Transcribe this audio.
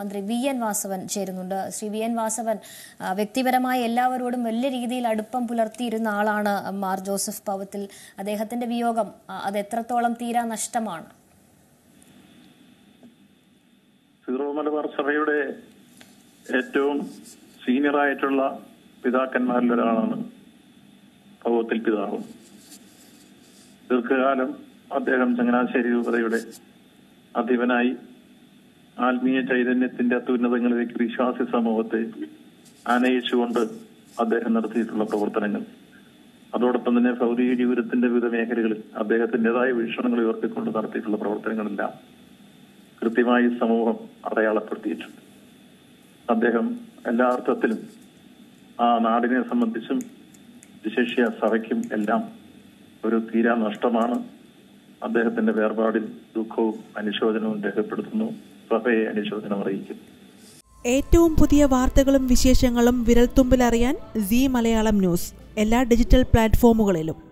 മന്ത്രി V N Vasavan ചേരുന്നുണ്ട്. Shri V N Vasavan വ്യക്തിപരമായി എല്ലാവരോടും വലിയ രീതിയിൽ അടുപ്പം പുലർത്തിയിരുന്ന ആളാണ് മാർ ജോസഫ് പവത്തിൽ അദ്ദേഹത്തിന്റെ വിയോഗം അത് എത്രത്തോളം തീരാ നഷ്ടമാണ്? മലബാർ സഭയുടെ ഏറ്റവും സീനിയറായിട്ടുള്ള പിതാക്കന്മാരിൽ ഒരാളാണ് ഭഗവത്തിൽ പിതാവ്. ദീർഘകാലം അദ്ദേഹം ചങ്ങനാശ്ശേരി രൂപതയുടെ അധിപനായി ആത്മീയ ചൈതന്യത്തിന്റെ അത്യുന്നതങ്ങളിലേക്ക് വിശ്വാസി സമൂഹത്തെ ആനയിച്ചുകൊണ്ട് അദ്ദേഹം നടത്തിയിട്ടുള്ള പ്രവർത്തനങ്ങൾ. അതോടൊപ്പം തന്നെ ഭൗതിക ജീവിതത്തിന്റെ വിവിധ മേഖലകളിൽ അദ്ദേഹത്തിന്റെതായ വീക്ഷണങ്ങൾ ഉയർത്തിക്കൊണ്ട് നടത്തിയിട്ടുള്ള പ്രവർത്തനങ്ങളെല്ലാം കൃത്യമായി സമൂഹം അടയാളപ്പെടുത്തിയിട്ടുണ്ട്. അദ്ദേഹം എല്ലാ അർത്ഥത്തിലും ആ നാടിനെ സംബന്ധിച്ചും വിശേഷ്യ സഭയ്ക്കും എല്ലാം ഒരു തീരാ നഷ്ടമാണ് അദ്ദേഹത്തിന്റെ വേർപാടിൽ ദുഃഖവും അനുശോചനവും രേഖപ്പെടുത്തുന്നു. ഏറ്റവും പുതിയ വാർത്തകളും വിശേഷങ്ങളും വിരൽത്തുമ്പിലറിയാൻ സി മലയാളം ന്യൂസ് എല്ലാ ഡിജിറ്റൽ പ്ലാറ്റ്ഫോമുകളിലും.